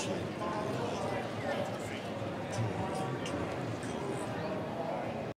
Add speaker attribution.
Speaker 1: Ashley.